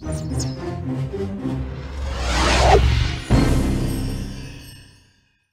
go.